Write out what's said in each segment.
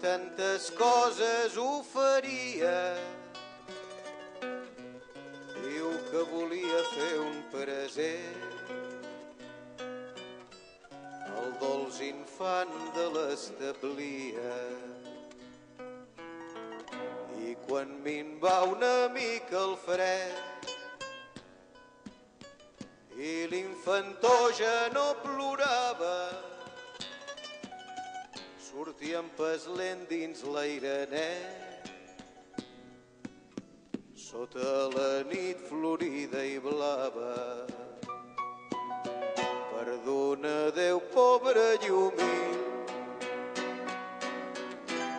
tantes coses ho faria. Diu que volia fer un present el dolç infant de l'establia. I quan minva una mica el fred i l'infantó ja no plorava, sortíem pas lent dins l'aire net sota la nit florida i blava. Perdona, Déu, pobre llumí,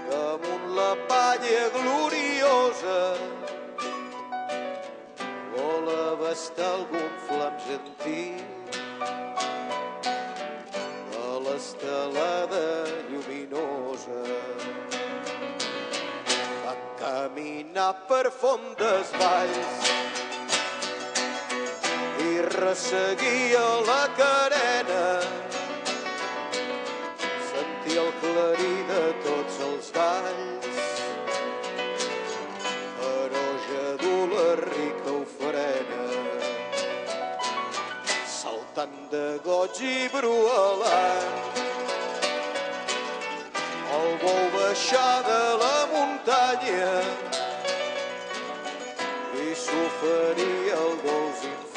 damunt la palla gloriosa vol abastar algun flam gentil caminar per fondes valls i resseguia la carena. Sentia el clarí de tots els dalls, però ja du la rica ofrena. Saltant de goig i brualant, el bou baixar i s'oferia